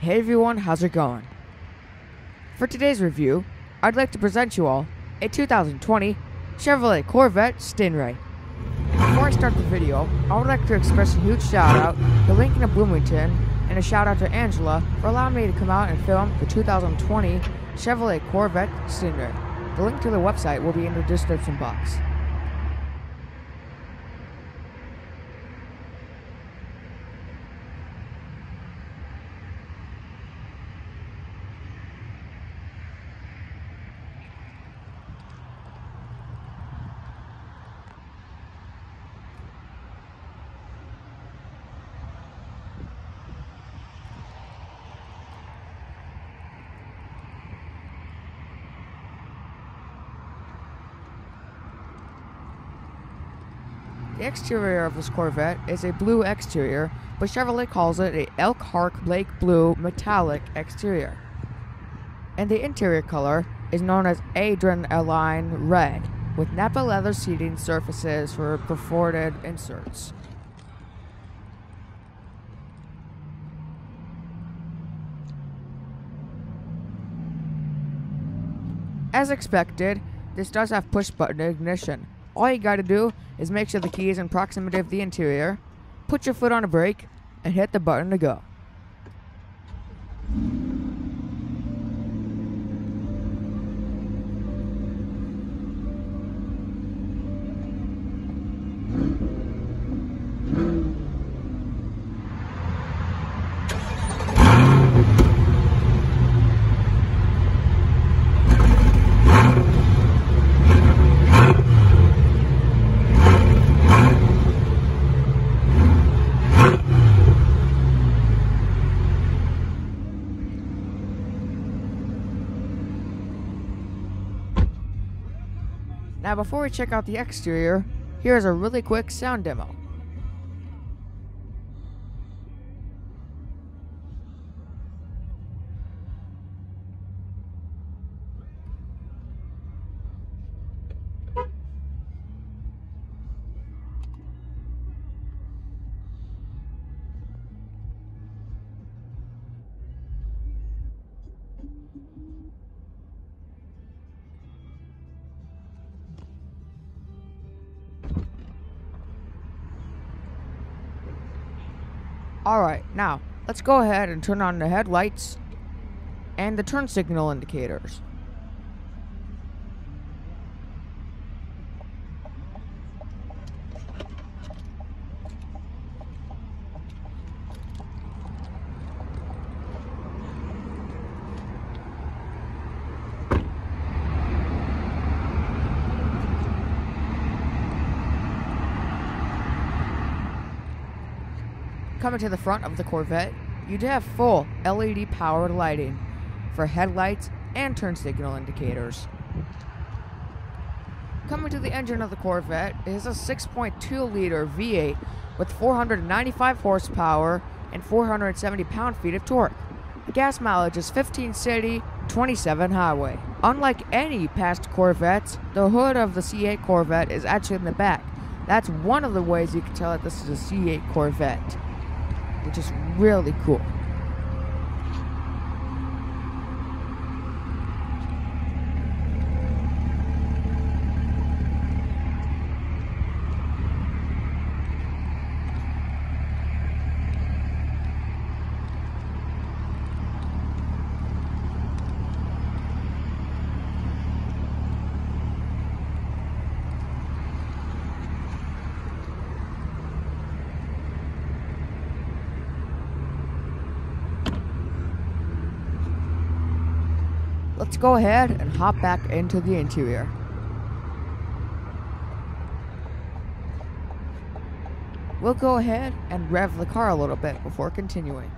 Hey everyone, how's it going? For today's review, I'd like to present you all a 2020 Chevrolet Corvette Stingray. Before I start the video, I would like to express a huge shout out to Lincoln of Bloomington and a shout out to Angela for allowing me to come out and film the 2020 Chevrolet Corvette Stingray. The link to the website will be in the description box. The exterior of this Corvette is a blue exterior, but Chevrolet calls it a Elkhart Lake Blue metallic exterior. And the interior color is known as Adrenaline Red, with Napa leather seating surfaces for perforated inserts. As expected, this does have push button ignition. All you gotta do is make sure the key is in proximity of the interior, put your foot on the brake, and hit the button to go. Now, before we check out the exterior, here's a really quick sound demo. Alright, now, let's go ahead and turn on the headlights and the turn signal indicators. Coming to the front of the Corvette, you do have full LED powered lighting for headlights and turn signal indicators. Coming to the engine of the Corvette is a 6.2 liter V8 with 495 horsepower and 470 pound feet of torque. The gas mileage is 15 city, 27 highway. Unlike any past Corvettes, the hood of the C8 Corvette is actually in the back. That's one of the ways you can tell that this is a C8 Corvette which is really cool. Let's go ahead and hop back into the interior. We'll go ahead and rev the car a little bit before continuing.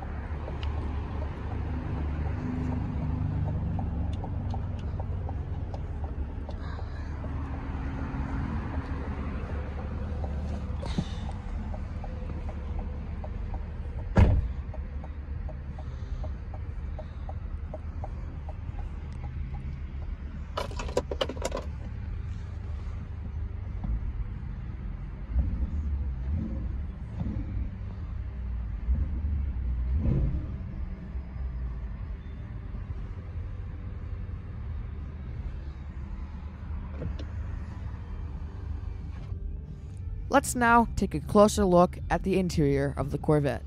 Let's now take a closer look at the interior of the Corvette.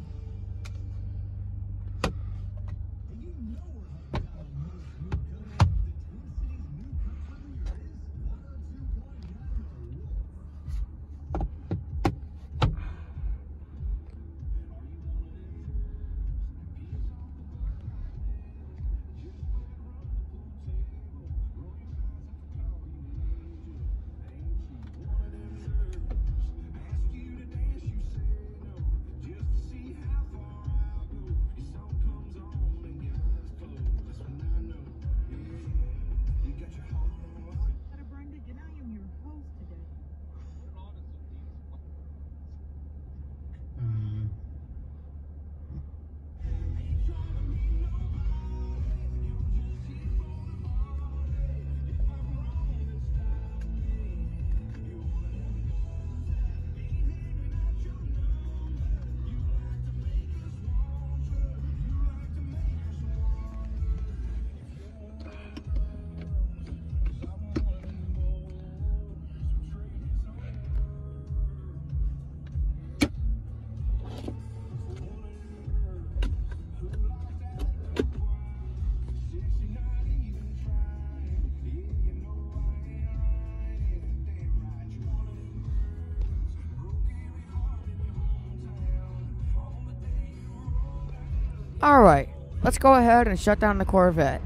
Alright, let's go ahead and shut down the Corvette.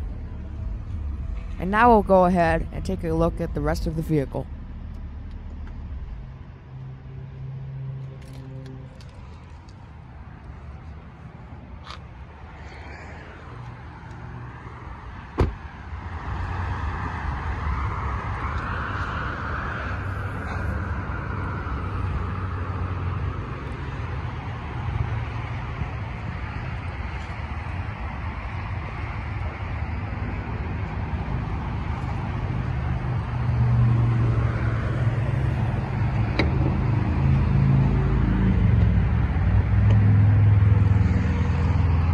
And now we'll go ahead and take a look at the rest of the vehicle.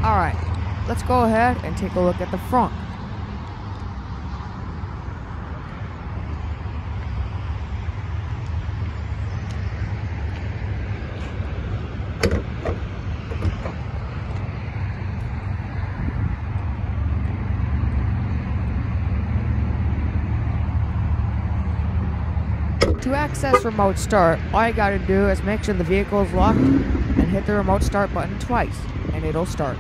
Alright, let's go ahead and take a look at the front. To access remote start, all you gotta do is make sure the vehicle is locked and hit the remote start button twice, and it'll start.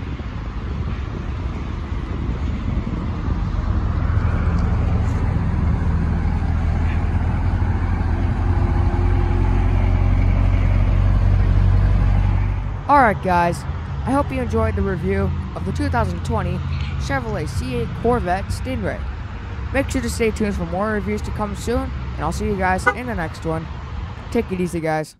Alright guys, I hope you enjoyed the review of the 2020 Chevrolet C8 Corvette Stingray. Make sure to stay tuned for more reviews to come soon, and I'll see you guys in the next one. Take it easy guys.